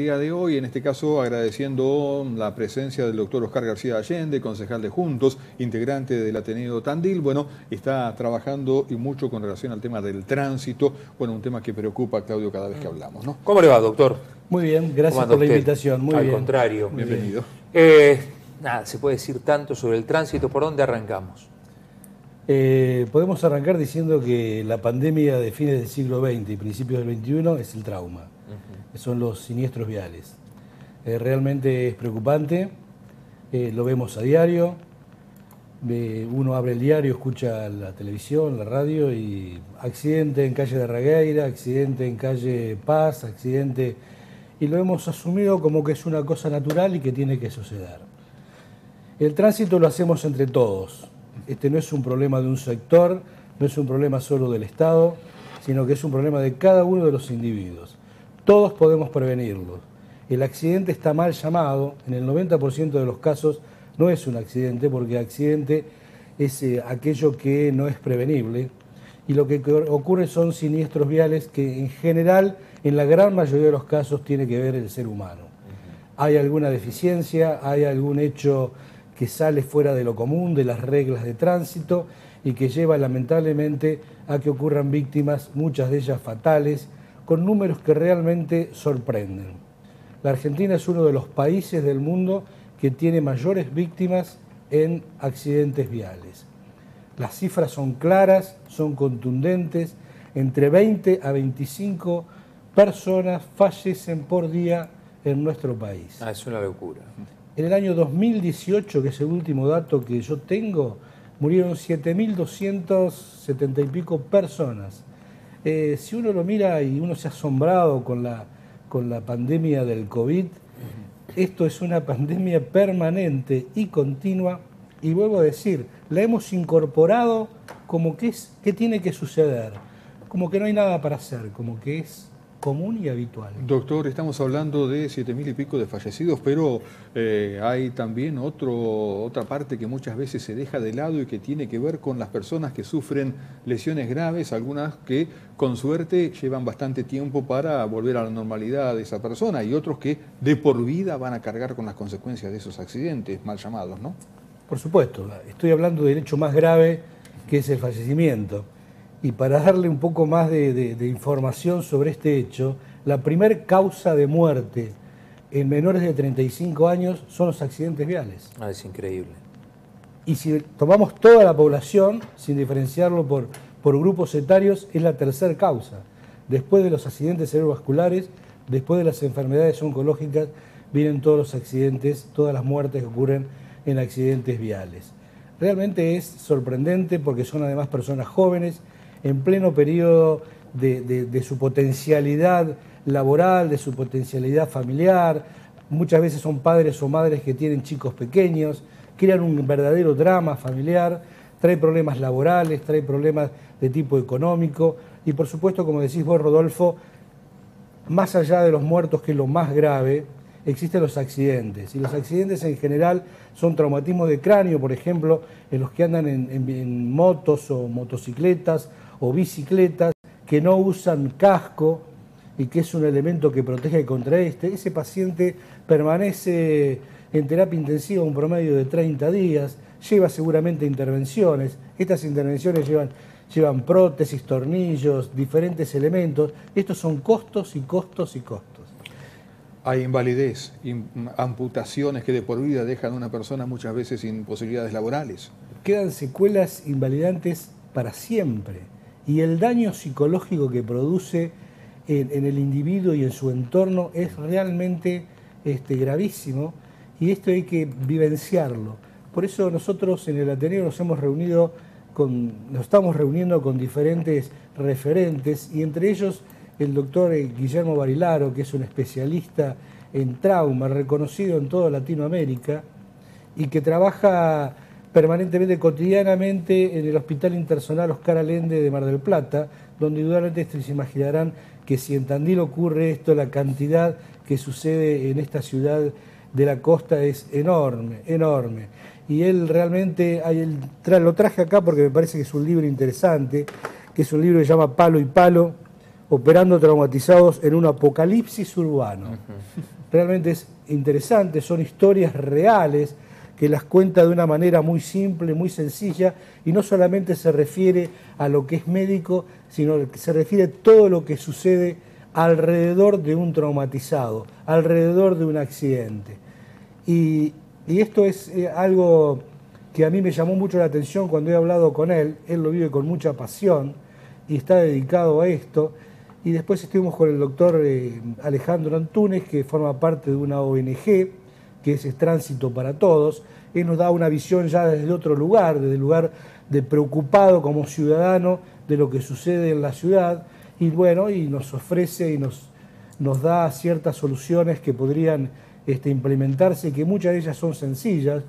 día de hoy, en este caso agradeciendo la presencia del doctor Oscar García Allende, concejal de Juntos, integrante del Ateneo Tandil, bueno, está trabajando y mucho con relación al tema del tránsito, bueno, un tema que preocupa a Claudio cada vez que hablamos, ¿no? ¿Cómo le va, doctor? Muy bien, gracias por la invitación, muy Al bien. contrario. Bienvenido. Eh, nada, se puede decir tanto sobre el tránsito, ¿por dónde arrancamos? Eh, podemos arrancar diciendo que la pandemia de fines del siglo XX y principios del XXI es el trauma, que son los siniestros viales. Eh, realmente es preocupante, eh, lo vemos a diario, ve- uno abre el diario, escucha la televisión, la radio y accidente en calle de Regueira, accidente en calle Paz, accidente... Y lo hemos asumido como que es una cosa natural y que tiene que suceder. El tránsito lo hacemos entre todos. Este no es un problema de un sector, no es un problema solo del Estado, sino que es un problema de cada uno de los individuos. Todos podemos prevenirlo. El accidente está mal llamado, en el 90% de los casos no es un accidente, porque accidente es eh, aquello que no es prevenible. Y lo que ocurre son siniestros viales que en general, en la gran mayoría de los casos, tiene que ver el ser humano hay alguna deficiencia, hay algún hecho que sale fuera de lo común, de las reglas de tránsito y que lleva lamentablemente a que ocurran víctimas, muchas de ellas fatales, con números que realmente sorprenden. La Argentina es uno de los países del mundo que tiene mayores víctimas en accidentes viales. Las cifras son claras, son contundentes, entre 20 a 25 personas fallecen por día en nuestro país. Ah, es una locura. En el año 2018, que es el último dato que yo tengo, murieron 7.270 y pico personas. Eh, si uno lo mira y uno se ha asombrado con la, con la pandemia del COVID, esto es una pandemia permanente y continua, y vuelvo a decir, la hemos incorporado como que es, que tiene que suceder, como que no hay nada para hacer, como que es común y habitual. Doctor, estamos hablando de siete mil y pico de fallecidos, pero eh, hay también otro, otra parte que muchas veces se deja de lado y que tiene que ver con las personas que sufren lesiones graves, algunas que con suerte llevan bastante tiempo para volver a la normalidad de esa persona y otros que de por vida van a cargar con las consecuencias de esos accidentes mal llamados, ¿no? Por supuesto, estoy hablando del hecho más grave que es el fallecimiento. Y para darle un poco más de, de- de información sobre este hecho, la primer causa de muerte en menores de 35 años son los accidentes viales. Ah, es increíble. Y si tomamos toda la población, sin diferenciarlo por, por grupos etarios, es la tercera causa. Después de los accidentes cerebrovasculares, después de las enfermedades oncológicas, vienen todos los accidentes, todas las muertes que ocurren en accidentes viales. Realmente es sorprendente porque son además personas jóvenes, en pleno periodo de, su potencialidad laboral, de su potencialidad familiar. Muchas veces son padres o madres que tienen chicos pequeños, crean un verdadero drama familiar, trae problemas laborales, trae problemas de tipo económico y por supuesto, como decís vos, Rodolfo, más allá de los muertos, que es lo más grave, existen los accidentes. Y los accidentes en general son traumatismos de cráneo, por ejemplo, en los que andan en motos o motocicletas o bicicletas, que no usan casco y que es un elemento que protege contra este. Ese paciente permanece en terapia intensiva un promedio de 30 días, lleva seguramente intervenciones. Estas intervenciones llevan, llevan prótesis, tornillos, diferentes elementos. Estos son costos y costos y costos. Hay invalidez, amputaciones que de por vida dejan a una persona muchas veces sin posibilidades laborales. Quedan secuelas invalidantes para siempre. Y el daño psicológico que produce en, el individuo y en su entorno es realmente este, gravísimo y esto hay que vivenciarlo. Por eso nosotros en el Ateneo nos hemos reunido con, nos estamos reuniendo con diferentes referentes y entre ellos el doctor eh, Guillermo Barilaro, que es un especialista en trauma, reconocido en toda Latinoamérica, y que trabaja permanentemente, cotidianamente en el Hospital Internacional Oscar Allende de Mar del Plata, donde indudablemente ustedes se imaginarán que si en Tandil ocurre esto, la cantidad que sucede en esta ciudad de la costa es enorme, enorme. Y él realmente, lo traje acá porque me parece que es un libro interesante, que es un libro que se llama Palo y Palo, operando traumatizados en un apocalipsis urbano. Realmente es interesante, son historias reales que las cuenta de una manera muy simple, muy sencilla, y no solamente se refiere a lo que es médico, sino que se refiere a todo lo que sucede alrededor de un traumatizado, alrededor de un accidente. Y, esto es eh, algo que a mí me llamó mucho la atención cuando he hablado con él, él lo vive con mucha pasión y está dedicado a esto. Y después estuvimos con el doctor eh, Alejandro Antunes, que forma parte de una ONG, que es Tránsito para Todos. Él nos da una visión ya desde otro lugar, desde el lugar de preocupado como ciudadano de lo que sucede en la ciudad. Y bueno, y nos ofrece y nos, nos da ciertas soluciones que podrían este, implementarse, que muchas de ellas son sencillas.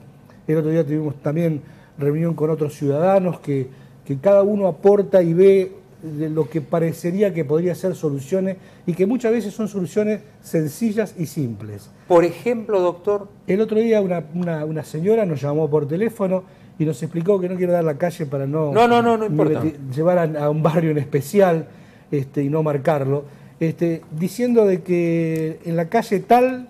El otro día tuvimos también reunión con otros ciudadanos que, que cada uno aporta y ve de lo que parecería que podría ser soluciones y que muchas veces son soluciones sencillas y simples. Por ejemplo, doctor. El otro día una, una, señora nos llamó por teléfono y nos explicó que no quiere dar la calle para no, no, no, no, no importa. llevar a, un barrio en especial este, y no marcarlo, este, diciendo de que en la calle tal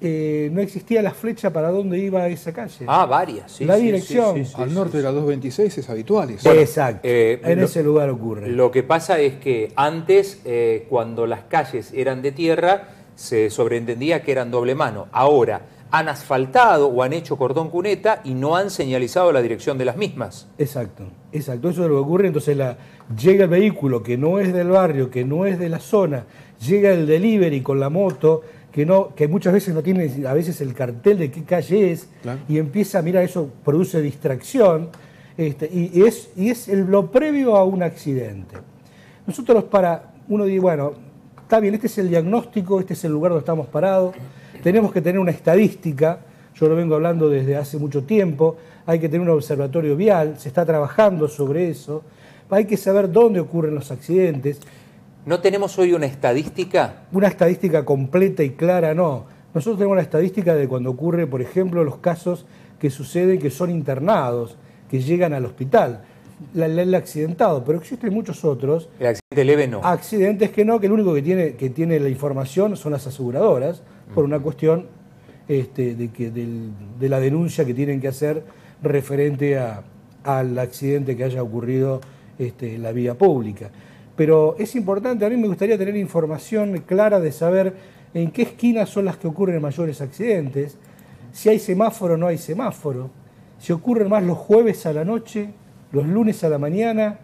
eh, no existía la flecha para dónde iba esa calle. Ah, varias, sí. La dirección. Al norte de la 226 es habitual. Exacto. Eh, en ese lugar ocurre. Lo que pasa es que antes, eh, cuando las calles eran de tierra, se sobreentendía que eran doble mano. Ahora, han asfaltado o han hecho cordón cuneta y no han señalizado la dirección de las mismas. Exacto, exacto. Eso es lo que ocurre. Entonces la, llega el vehículo que no es del barrio, que no es de la zona, llega el delivery con la moto que, no, que muchas veces no tiene a veces el cartel de qué calle es y empieza, mira, eso produce distracción este, y, es, y es lo previo a un accidente. Nosotros para, uno dice, bueno, está bien, este es el diagnóstico, este es el lugar donde estamos parados, tenemos que tener una estadística, yo lo vengo hablando desde hace mucho tiempo, hay que tener un observatorio vial, se está trabajando sobre eso, hay que saber dónde ocurren los accidentes, ¿No tenemos hoy una estadística? Una estadística completa y clara, no. Nosotros tenemos la estadística de cuando ocurre, por ejemplo, los casos que suceden que son internados, que llegan al hospital. El accidentado, pero existen muchos otros. El accidente leve no. Accidentes que no, que el único que tiene, que tiene la información son las aseguradoras, por una cuestión este, de, que, de la denuncia que tienen que hacer referente a, al accidente que haya ocurrido este, en la vía pública pero es importante, a mí me gustaría tener información clara de saber en qué esquinas son las que ocurren mayores accidentes, si hay semáforo o no hay semáforo, si ocurren más los jueves a la noche, los lunes a la mañana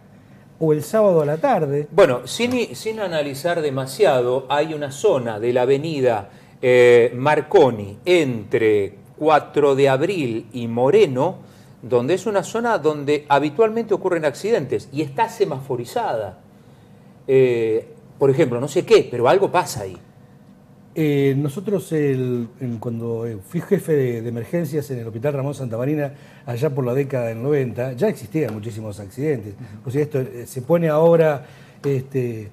o el sábado a la tarde. Bueno, sin, sin analizar demasiado, hay una zona de la avenida eh, Marconi entre 4 de abril y Moreno, donde es una zona donde habitualmente ocurren accidentes y está semaforizada. Eh, por ejemplo, no sé qué, pero algo pasa ahí. Eh, nosotros, cuando eh, fui jefe de, emergencias en el Hospital Ramón Santa Marina, allá por la década del 90, ya existían muchísimos accidentes. O sea, esto se pone ahora este,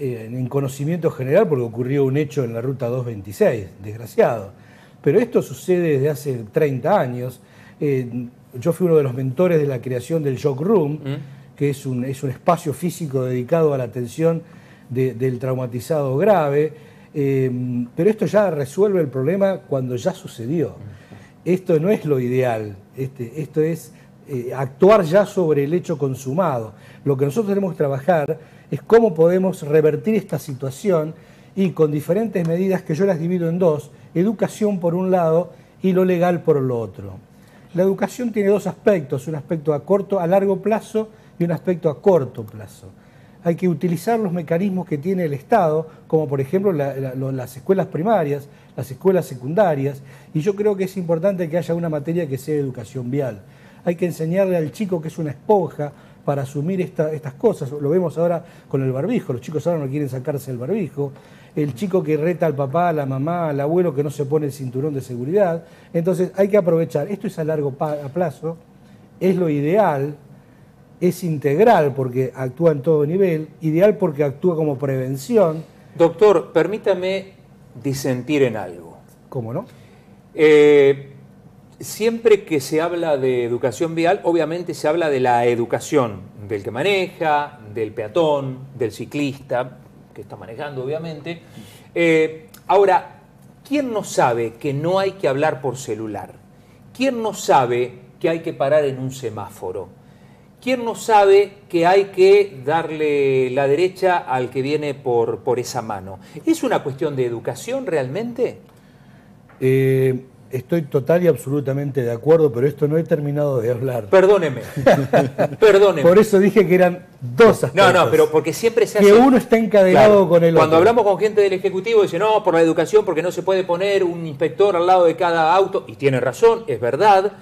en conocimiento general porque ocurrió un hecho en la ruta 226, desgraciado. Pero esto sucede desde hace 30 años. yo fui uno de los mentores de la creación del Shock Room. ¿Mm? Que es un, es un espacio físico dedicado a la atención del traumatizado grave, eh, pero esto ya resuelve el problema cuando ya sucedió. Esto no es lo ideal, este, esto es eh, actuar ya sobre el hecho consumado. Lo que nosotros tenemos que trabajar es cómo podemos revertir esta situación y con diferentes medidas que yo las divido en dos, educación por un lado y lo legal por lo otro. La educación tiene dos aspectos, un aspecto a corto, a largo plazo y un aspecto a corto plazo. Hay que utilizar los mecanismos que tiene el Estado, como por ejemplo las escuelas primarias, las escuelas secundarias, y yo creo que es importante que haya una materia que sea educación vial. Hay que enseñarle al chico que es una esponja para asumir estas cosas. Lo vemos ahora con el barbijo, los chicos ahora no quieren sacarse el barbijo, el chico que reta al papá, a la mamá, al abuelo que no se pone el cinturón de seguridad. Entonces hay que aprovechar, esto es a largo plazo, es lo ideal, es integral porque actúa en todo nivel, ideal porque actúa como prevención. Doctor, permítame disentir en algo. ¿Cómo no? Eh, siempre que se habla de educación vial, obviamente se habla de la educación del que maneja, del peatón, del ciclista, que está manejando, obviamente. Eh, ahora, ¿quién no sabe que no hay que hablar por celular? ¿Quién no sabe que hay que parar en un semáforo? ¿Quién no sabe que hay que darle la derecha al que viene por, por esa mano? ¿Es una cuestión de educación realmente? Eh, Estoy total y absolutamente de acuerdo, pero esto no he terminado de hablar. Perdóneme. Perdóneme. Por eso dije que eran dos aspectos. No, no, pero porque siempre se hace. Que uno está encadenado con el otro. Cuando hablamos con gente del Ejecutivo, dice, no, por la educación, porque no se puede poner un inspector al lado de cada auto. Y tiene razón, es verdad.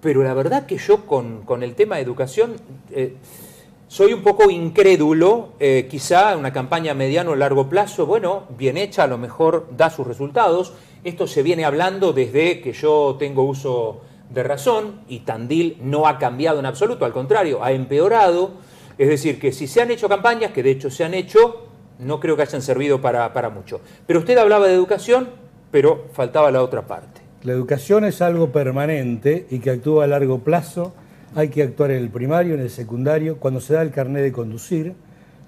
Pero la verdad que yo con, con el tema de educación. Eh, soy un poco incrédulo, eh, quizá una campaña a mediano o largo plazo, bueno, bien hecha, a lo mejor da sus resultados. Esto se viene hablando desde que yo tengo uso de razón y Tandil no ha cambiado en absoluto, al contrario, ha empeorado. Es decir, que si se han hecho campañas, que de hecho se han hecho, no creo que hayan servido para, para mucho. Pero usted hablaba de educación, pero faltaba la otra parte. La educación es algo permanente y que actúa a largo plazo hay que actuar en el primario, en el secundario, cuando se da el carnet de conducir,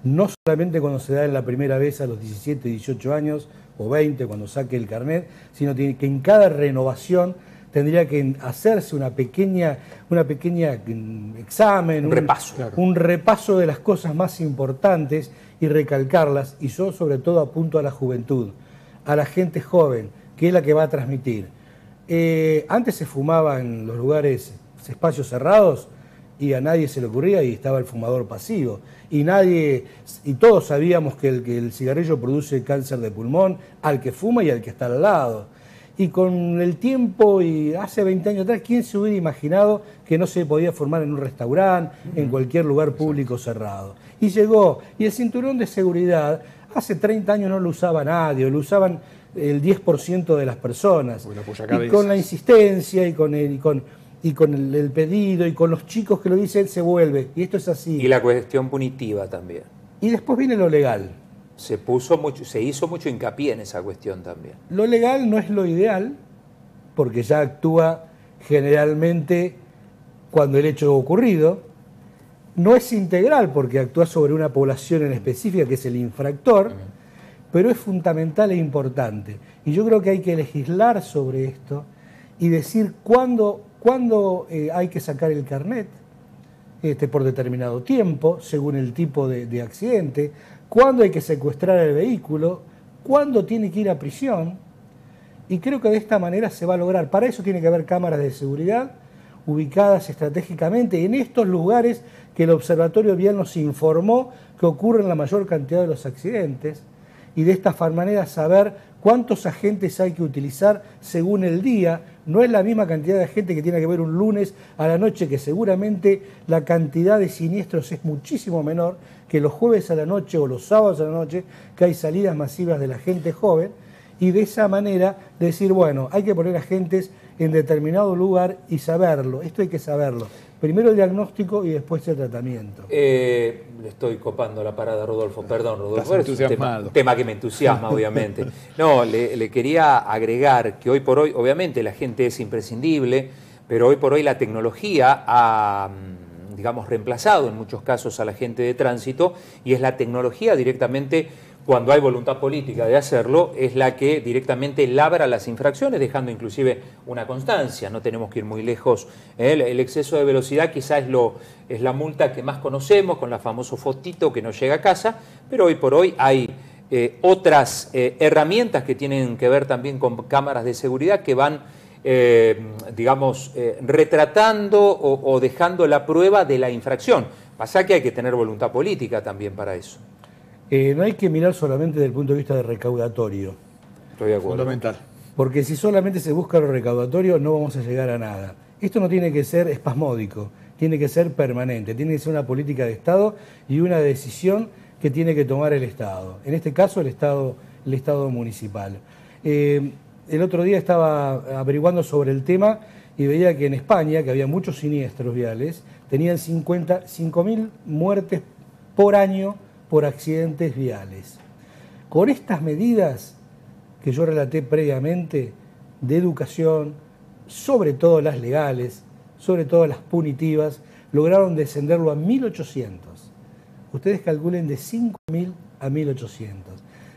no solamente cuando se da en la primera vez a los 17, 18 años o 20, cuando saque el carnet, sino que en cada renovación tendría que hacerse una pequeña, una pequeña mm, examen, un, repaso, un repaso de las cosas más importantes y recalcarlas. Y yo sobre todo apunto a la juventud, a la gente joven, que es la que va a transmitir. Eh, antes se fumaba en los lugares espacios cerrados y a nadie se le ocurría y estaba el fumador pasivo. Y nadie, y todos sabíamos que el, que el cigarrillo produce cáncer de pulmón al que fuma y al que está al lado. Y con el tiempo, y hace 20 años atrás, ¿quién se hubiera imaginado que no se podía formar en un restaurante, en cualquier lugar público cerrado? Y llegó, y el cinturón de seguridad, hace 30 años no lo usaba nadie, lo usaban el 10% de las personas. y con la insistencia y con, el, y con y con el, pedido y con los chicos que lo dicen se vuelve. Y esto es así. Y la cuestión punitiva también. Y después viene lo legal. Se, puso mucho, se hizo mucho hincapié en esa cuestión también. Lo legal no es lo ideal, porque ya actúa generalmente cuando el hecho ha ocurrido. No es integral porque actúa sobre una población en específica que es el infractor, pero es fundamental e importante. Y yo creo que hay que legislar sobre esto y decir cuándo cuándo eh, hay que sacar el carnet este, por determinado tiempo, según el tipo de, accidente, cuándo hay que secuestrar el vehículo, cuándo tiene que ir a prisión. Y creo que de esta manera se va a lograr. Para eso tiene que haber cámaras de seguridad ubicadas estratégicamente en estos lugares que el Observatorio Vial nos informó que ocurren la mayor cantidad de los accidentes y de esta manera saber cuántos agentes hay que utilizar según el día. No es la misma cantidad de gente que tiene que ver un lunes a la noche, que seguramente la cantidad de siniestros es muchísimo menor que los jueves a la noche o los sábados a la noche, que hay salidas masivas de la gente joven. Y de esa manera decir, bueno, hay que poner agentes en determinado lugar y saberlo. Esto hay que saberlo. Primero el diagnóstico y después el tratamiento. Eh, le estoy copando la parada, Rodolfo. Perdón, Rodolfo. Es un tema, que me entusiasma, obviamente. No, le, quería agregar que hoy por hoy, obviamente, la gente es imprescindible, pero hoy por hoy la tecnología ha mm, digamos, reemplazado en muchos casos a la gente de tránsito y es la tecnología directamente cuando hay voluntad política de hacerlo, es la que directamente labra las infracciones, dejando inclusive una constancia. No tenemos que ir muy lejos. ¿eh? El, exceso de velocidad quizás es, lo, es la multa que más conocemos, con la famoso fotito que no llega a casa, pero hoy por hoy hay eh, otras eh, herramientas que tienen que ver también con cámaras de seguridad que van, digamos, retratando o, o dejando la prueba de la infracción. Pasa que hay que tener voluntad política también para eso. Eh, no hay que mirar solamente desde el punto de vista de recaudatorio. Estoy de acuerdo. Fundamental. Porque si solamente se busca lo recaudatorio, no vamos a llegar a nada. Esto no tiene que ser espasmódico, tiene que ser permanente, tiene que ser una política de Estado y una decisión que tiene que tomar el Estado. En este caso, el Estado, el Estado municipal. Eh, el otro día estaba averiguando sobre el tema y veía que en España, que había muchos siniestros viales, tenían 55.000 muertes por año por accidentes viales. Con estas medidas que yo relaté previamente de educación, sobre todo las legales, sobre todo las punitivas, lograron descenderlo a 1800. ustedes calculen de 5.000 a 1.800.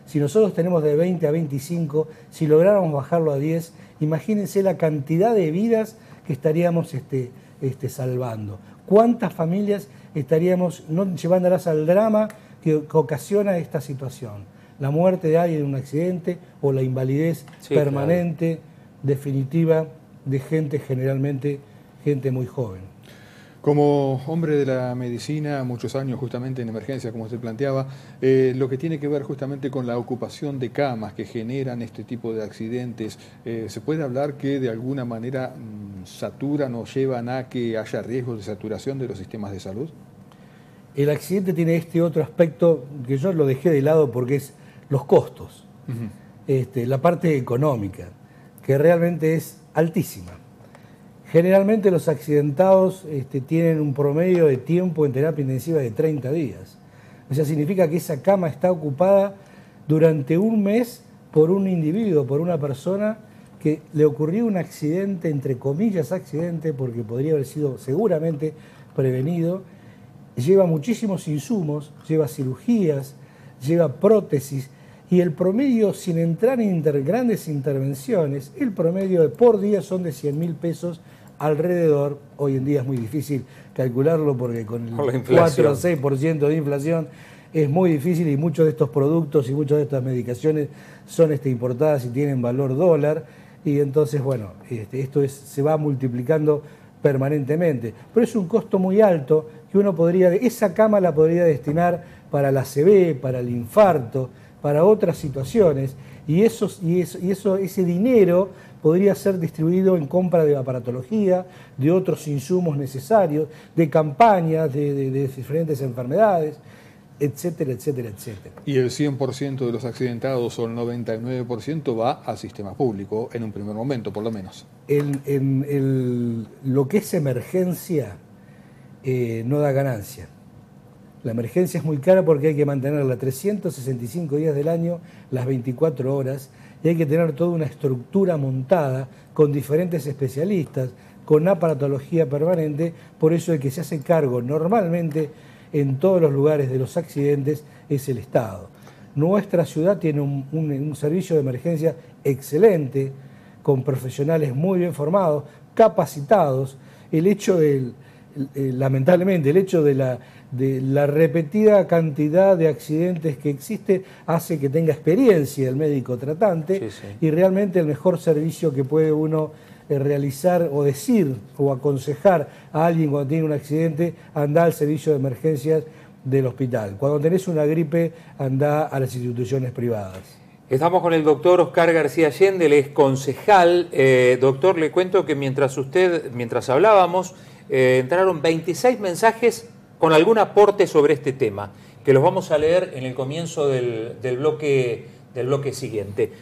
Si nosotros tenemos de 20 a 25, si lográramos bajarlo a 10, imagínense la cantidad de vidas que estaríamos este, este, salvando. ¿Cuántas familias estaríamos no llevándolas al drama que, ocasiona esta situación? La muerte de alguien en un accidente o la invalidez permanente, definitiva, de gente generalmente, gente muy joven. Como hombre de la medicina, muchos años justamente en emergencia, como usted planteaba, eh, lo que tiene que ver justamente con la ocupación de camas que generan este tipo de accidentes, eh, ¿se puede hablar que de alguna manera mm, saturan o llevan a que haya riesgos de saturación de los sistemas de salud? El accidente tiene este otro aspecto que yo lo dejé de lado porque es los costos, este, la parte económica, que realmente es altísima. Generalmente los accidentados este, tienen un promedio de tiempo en terapia intensiva de 30 días. O sea, significa que esa cama está ocupada durante un mes por un individuo, por una persona que le ocurrió un accidente, entre comillas accidente, porque podría haber sido seguramente prevenido, lleva muchísimos insumos, lleva cirugías, lleva prótesis, y el promedio, sin entrar en grandes intervenciones, el promedio por día son de 100 mil pesos alrededor, hoy en día es muy difícil calcularlo porque con el 4 o 6% de inflación es muy difícil y muchos de estos productos y muchas de estas medicaciones son este, importadas y tienen valor dólar. Y entonces, bueno, este, esto es, se va multiplicando permanentemente. Pero es un costo muy alto que uno podría, esa cama la podría destinar para la CB, para el infarto, para otras situaciones y, esos, y, eso, y eso, ese dinero podría ser distribuido en compra de aparatología, de otros insumos necesarios, de campañas de, diferentes enfermedades, etcétera, etcétera, etcétera. Y el 100% de los accidentados o el 99% va al sistema público, en un primer momento por lo menos. En, lo que es emergencia eh, no da ganancia. La emergencia es muy cara porque hay que mantenerla 365 días del año, las 24 horas, y hay que tener toda una estructura montada con diferentes especialistas, con aparatología permanente, por eso el que se hace cargo normalmente en todos los lugares de los accidentes es el Estado. Nuestra ciudad tiene un, servicio de emergencia excelente, con profesionales muy bien formados, capacitados. El hecho del, lamentablemente, el hecho de la, de la repetida cantidad de accidentes que existe hace que tenga experiencia el médico tratante y realmente el mejor servicio que puede uno eh, realizar o decir o aconsejar a alguien cuando tiene un accidente, anda al servicio de emergencias del hospital. Cuando tenés una gripe, anda a las instituciones privadas. Estamos con el doctor Oscar García Allende, él es concejal. Eh, doctor, le cuento que mientras usted, mientras hablábamos, eh, entraron 26 mensajes con algún aporte sobre este tema, que los vamos a leer en el comienzo del, bloque, del bloque siguiente.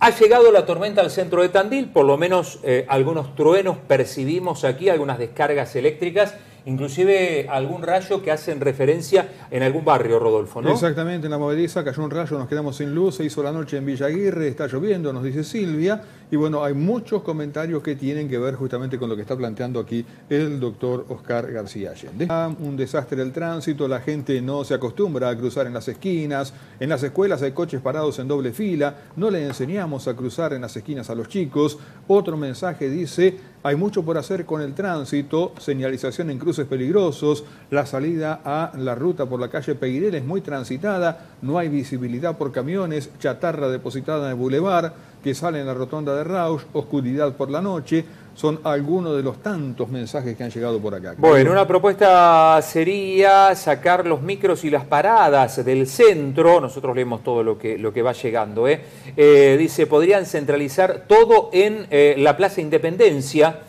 Ha llegado la tormenta al centro de Tandil, por lo menos eh, algunos truenos percibimos aquí, algunas descargas eléctricas inclusive algún rayo que hacen referencia en algún barrio, Rodolfo, ¿no? Exactamente, en la movediza cayó un rayo, nos quedamos sin luz, se hizo la noche en Villaguirre, está lloviendo, nos dice Silvia, y bueno, hay muchos comentarios que tienen que ver justamente con lo que está planteando aquí el doctor Oscar García Allende. Un desastre el tránsito, la gente no se acostumbra a cruzar en las esquinas, en las escuelas hay coches parados en doble fila, no le enseñamos a cruzar en las esquinas a los chicos. Otro mensaje dice, hay mucho por hacer con el tránsito, señalización en cruces peligrosos, la salida a la ruta por la calle Peguirel es muy transitada, no hay visibilidad por camiones, chatarra depositada en el bulevar que sale en la rotonda de Rausch, oscuridad por la noche, son algunos de los tantos mensajes que han llegado por acá. Bueno, una propuesta sería sacar los micros y las paradas del centro, nosotros leemos todo lo que, lo que va llegando, ¿eh? Eh, dice, podrían centralizar todo en eh, la Plaza Independencia,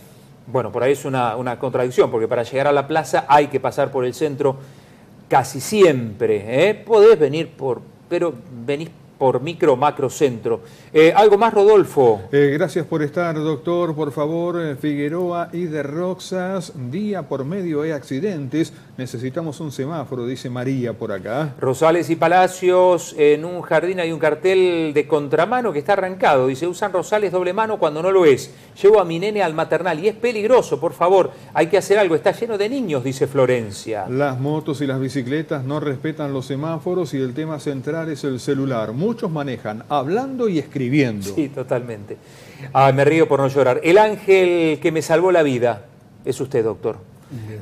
bueno, por ahí es una, una, contradicción, porque para llegar a la plaza hay que pasar por el centro casi siempre, podés venir por, pero venís por micro macro centro. Eh, ¿Algo más, Rodolfo? Eh, gracias por estar, doctor. Por favor, eh, Figueroa y de Roxas, día por medio de accidentes. necesitamos un semáforo, dice María por acá. Rosales y Palacios, en un jardín hay un cartel de contramano que está arrancado. Dice, usan Rosales doble mano cuando no lo es. Llevo a mi nene al maternal y es peligroso, por favor, hay que hacer algo. Está lleno de niños, dice Florencia. Las motos y las bicicletas no respetan los semáforos y el tema central es el celular. Muchos manejan hablando y escribiendo. Sí, totalmente. Ah, me río por no llorar. El ángel que me salvó la vida es usted, doctor.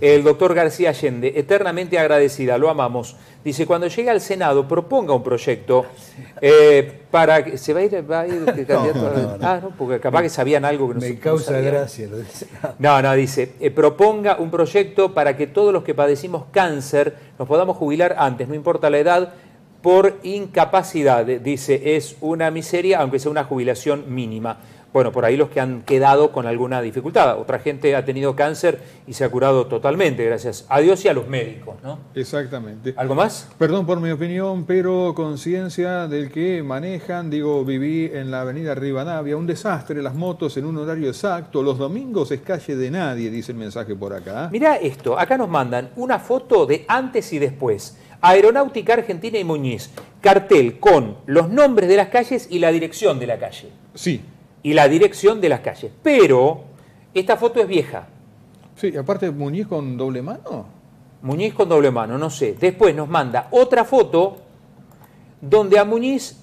El doctor García Allende, eternamente agradecida, lo amamos. Dice, cuando llegue al Senado, proponga un proyecto eh, para que... ¿Se va a ir, va a ir el candidato? Ah, no, porque capaz que sabían algo que no Me causa sabían. gracia. lo dice. No, no, dice, eh, proponga un proyecto para que todos los que padecimos cáncer nos podamos jubilar antes, no importa la edad, por incapacidad. Dice, es una miseria, aunque sea una jubilación mínima. Bueno, por ahí los que han quedado con alguna dificultad. Otra gente ha tenido cáncer y se ha curado totalmente, gracias a Dios y a los médicos, ¿no? Exactamente. ¿Algo más? Perdón por mi opinión, pero conciencia del que manejan, digo, viví en la avenida Rivadavia, un desastre, las motos en un horario exacto, los domingos es calle de nadie, dice el mensaje por acá. Mirá esto, acá nos mandan una foto de antes y después. Aeronáutica Argentina y Muñiz. Cartel con los nombres de las calles y la dirección de la calle. Sí, Y la dirección de las calles. Pero esta foto es vieja. sí, aparte Muñiz con doble mano. Muñiz con doble mano, no sé. Después nos manda otra foto donde a Muñiz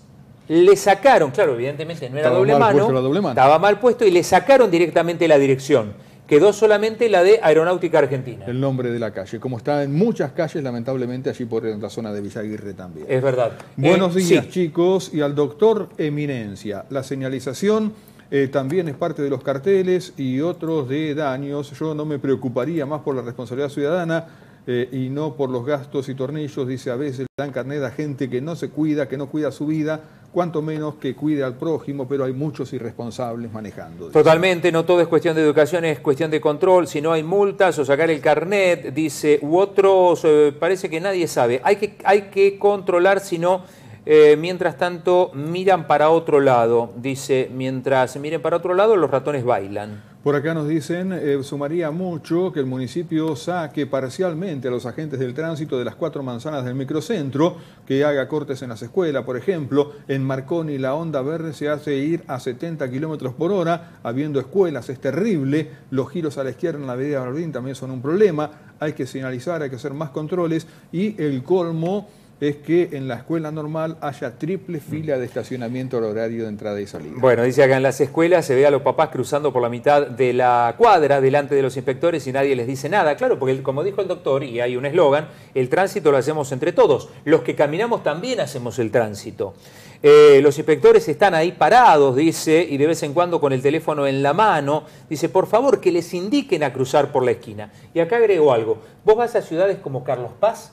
le sacaron, claro, evidentemente no era doble mano, doble mano. estaba mal puesto y le sacaron directamente la dirección. Quedó solamente la de Aeronáutica Argentina. El nombre de la calle, como está en muchas calles, lamentablemente, allí por la zona de Villaguirre también. Es verdad. Buenos Eh, días, sí. chicos, y al doctor Eminencia. La señalización eh, también es parte de los carteles y otros de daños. Yo no me preocuparía más por la responsabilidad ciudadana eh, y no por los gastos y tornillos. Dice a veces dan carnet a gente que no se cuida, que no cuida su vida, cuanto menos que cuide al prójimo, pero hay muchos irresponsables manejando. Totalmente, no todo es cuestión de educación, es cuestión de control. Si no hay multas o sacar el carnet, dice, u otros, eh, parece que nadie sabe. Hay que, hay que controlar, si no, eh, mientras tanto miran para otro lado. Dice, mientras miren para otro lado, los ratones bailan. Por acá nos dicen, eh, sumaría mucho que el municipio saque parcialmente a los agentes del tránsito de las cuatro manzanas del microcentro, que haga cortes en las escuelas, por ejemplo, en Marconi la onda verde se hace ir a 70 kilómetros por hora, habiendo escuelas, es terrible, los giros a la izquierda en la avenida Bardín también son un problema, hay que señalizar, hay que hacer más controles. Y el colmo es que en la escuela normal haya triple fila de estacionamiento al horario de entrada y salida. Bueno, dice acá en las escuelas se ve a los papás cruzando por la mitad de la cuadra delante de los inspectores y nadie les dice nada. Claro, porque como dijo el doctor, y hay un eslogan, el tránsito lo hacemos entre todos. Los que caminamos también hacemos el tránsito. Eh, los inspectores están ahí parados, dice, y de vez en cuando con el teléfono en la mano. Dice, por favor, que les indiquen a cruzar por la esquina. Y acá agrego algo. Vos vas a ciudades como Carlos Paz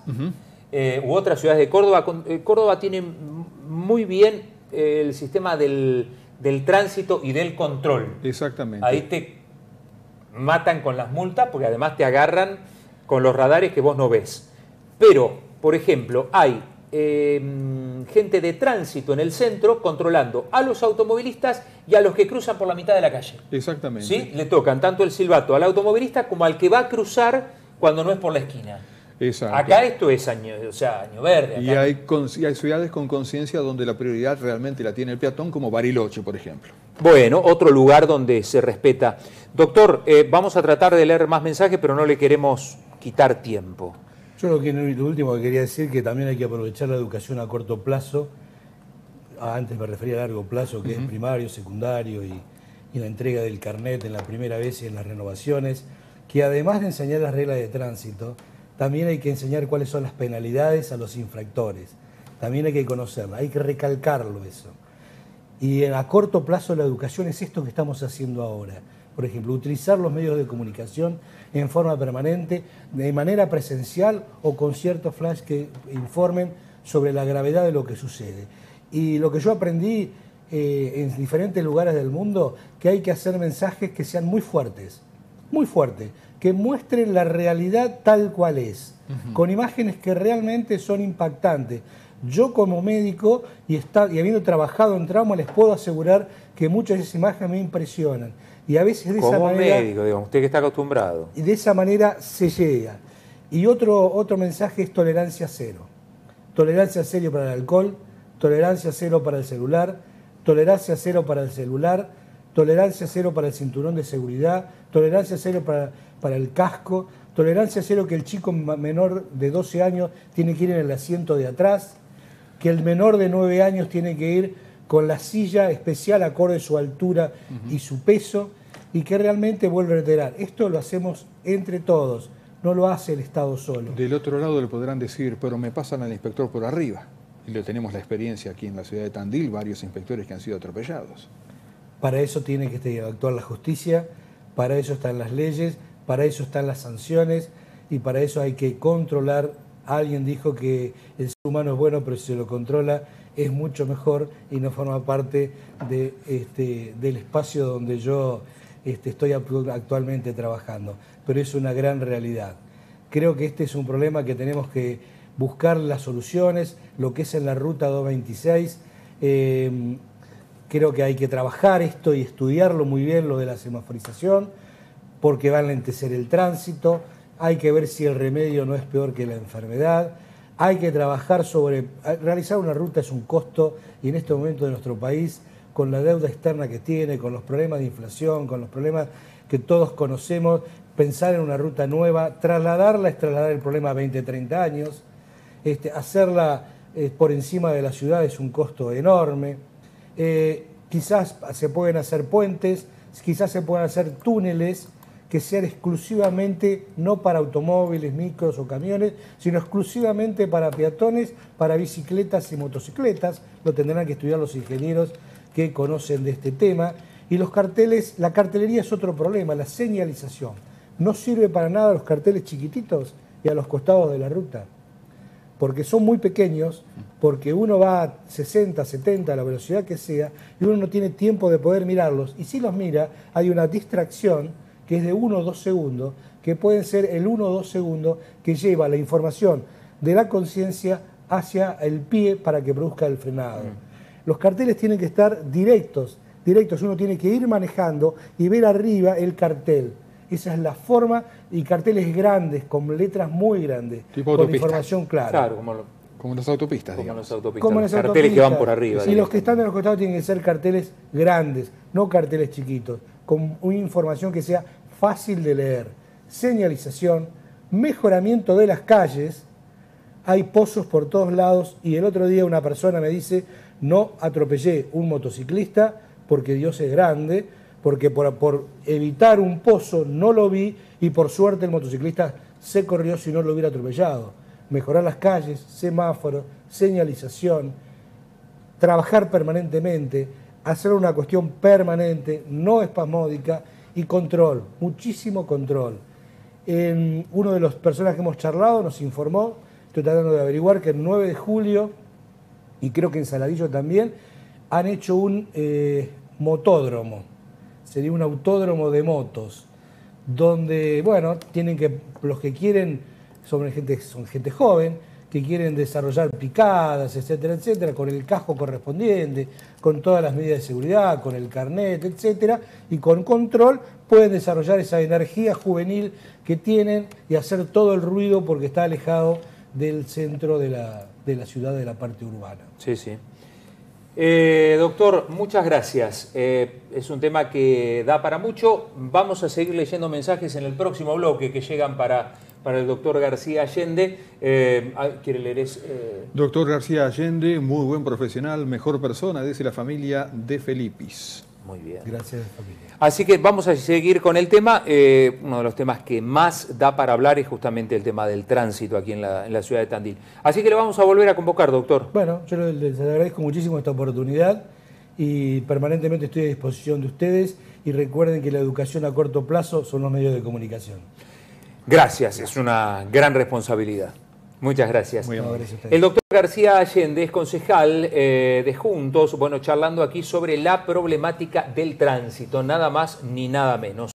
eh, u otras ciudades de Córdoba. Eh, Córdoba tiene muy bien eh, el sistema del, del tránsito y del control. Exactamente. Ahí te matan con las multas porque además te agarran con los radares que vos no ves. Pero, por ejemplo, hay eh, gente de tránsito en el centro controlando a los automovilistas y a los que cruzan por la mitad de la calle. Exactamente. ¿Sí? Le tocan tanto el silbato al automovilista como al que va a cruzar cuando no es por la esquina. Exacto. Acá esto es año, o sea, año verde. Hay, y hay ciudades con conciencia donde la prioridad realmente la tiene el peatón, como Bariloche, por ejemplo. Bueno, otro lugar donde se respeta. Doctor, eh, vamos a tratar de leer más mensajes, pero no le queremos quitar tiempo. Yo lo, que, lo último que quería decir que también hay que aprovechar la educación a corto plazo. Ah, Antes me refería a largo plazo, que es primario, secundario y, y la entrega del carnet en la primera vez y en las renovaciones. Que además de enseñar las reglas de tránsito, también hay que enseñar cuáles son las penalidades a los infractores. También hay que conocerlas, hay que recalcarlo eso. Y a corto plazo la educación es esto que estamos haciendo ahora. Por ejemplo, utilizar los medios de comunicación en forma permanente, de manera presencial o con ciertos flash que informen sobre la gravedad de lo que sucede. Y lo que yo aprendí eh, en diferentes lugares del mundo, que hay que hacer mensajes que sean muy fuertes, muy fuertes, que muestren la realidad tal cual es, con imágenes que realmente son impactantes. Yo como médico y, está- y habiendo trabajado en trauma les puedo asegurar que muchas de esas imágenes me impresionan. Y a veces de esa Como manera médico, digamos, usted que está acostumbrado. y de esa manera se llega. Y otro, otro mensaje es tolerancia cero. Tolerancia cero para el alcohol, tolerancia cero para el celular, tolerancia cero para el celular, tolerancia cero para el cinturón de seguridad, tolerancia cero para, para el casco, tolerancia cero que el chico menor de 12 años tiene que ir en el asiento de atrás, que el menor de 9 años tiene que ir con la silla especial acorde a su altura y su peso, y que realmente vuelve a reiterar, esto lo hacemos entre todos, no lo hace el Estado solo. Del otro lado le podrán decir, pero me pasan al inspector por arriba. Y le tenemos la experiencia aquí en la ciudad de Tandil, varios inspectores que han sido atropellados. Para eso tiene que actuar la justicia, para eso están las leyes, para eso están las sanciones y para eso hay que controlar. Alguien dijo que el ser humano es bueno, pero si se lo controla es mucho mejor y no forma parte este, del espacio donde yo este, estoy actualmente trabajando. Pero es una gran realidad. Creo que este es un problema que tenemos que buscar las soluciones, lo que es en la ruta 226. Eh, creo que hay que trabajar esto y estudiarlo muy bien, lo de la semaforización porque va a lentecer el tránsito, hay que ver si el remedio no es peor que la enfermedad, hay que trabajar sobre... Realizar una ruta es un costo y en este momento de nuestro país, con la deuda externa que tiene, con los problemas de inflación, con los problemas que todos conocemos, pensar en una ruta nueva, trasladarla es trasladar el problema a 20, 30 años, este, hacerla eh, por encima de la ciudad es un costo enorme, eh, quizás se pueden hacer puentes, quizás se pueden hacer túneles, que sean exclusivamente no para automóviles, micros o camiones, sino exclusivamente para peatones, para bicicletas y motocicletas. Lo tendrán que estudiar los ingenieros que conocen de este tema. Y los carteles, la cartelería es otro problema, la señalización. No sirve para nada los carteles chiquititos y a los costados de la ruta, porque son muy pequeños, porque uno va a 60, 70, a la velocidad que sea, y uno no tiene tiempo de poder mirarlos. Y si los mira, hay una distracción que es de 1 o 2 segundos, que pueden ser el 1 o 2 segundos que lleva la información de la conciencia hacia el pie para que produzca el frenado. Los carteles tienen que estar directos, directos. Uno tiene que ir manejando y ver arriba el cartel. Esa es la forma, y carteles grandes, con letras muy grandes, con información clara. Claro, como, como las autopistas, como Las autopistas. Como las carteles que van por arriba. Y los que están en los costados tienen que ser carteles grandes, no carteles chiquitos, con una información que sea fácil de leer, señalización, mejoramiento de las calles, hay pozos por todos lados y el otro día una persona me dice, no atropellé un motociclista porque Dios es grande, porque por, evitar un pozo no lo vi y por suerte el motociclista se corrió si no lo hubiera atropellado. Mejorar las calles, semáforos, señalización, trabajar permanentemente, hacer una cuestión permanente, no espasmódica y control, muchísimo control. Uno de las personas que hemos charlado nos informó, estoy tratando de averiguar, que el 9 de julio, y creo que en Saladillo también, han hecho un eh, motódromo, sería un autódromo de motos, donde, bueno, tienen que, los que quieren, son gente, son gente joven, que quieren desarrollar picadas, etcétera, etcétera, con el casco correspondiente, con todas las medidas de seguridad, con el carnet, etcétera, y con control pueden desarrollar esa energía juvenil que tienen y hacer todo el ruido porque está alejado del centro de la, de la ciudad, de la parte urbana. Sí, sí. Eh, doctor, muchas gracias. Eh, es un tema que da para mucho. Vamos a seguir leyendo mensajes en el próximo bloque que llegan para para el doctor García Allende. Eh, ah, ¿Quiere leer. Doctor García Allende, muy buen profesional, mejor persona, dice la familia de Felipis. Muy bien. Gracias, familia. Así que vamos a seguir con el tema. Eh, uno de los temas que más da para hablar es justamente el tema del tránsito aquí en la, ciudad de Tandil. Así que le vamos a volver a convocar, doctor. Bueno, yo les agradezco muchísimo esta oportunidad y permanentemente estoy a disposición de ustedes y recuerden que la educación a corto plazo son los medios de comunicación. Gracias, es una gran responsabilidad. Muchas gracias. el doctor García Allende es concejal eh, de Juntos, bueno, charlando aquí sobre la problemática del tránsito, nada más ni nada menos.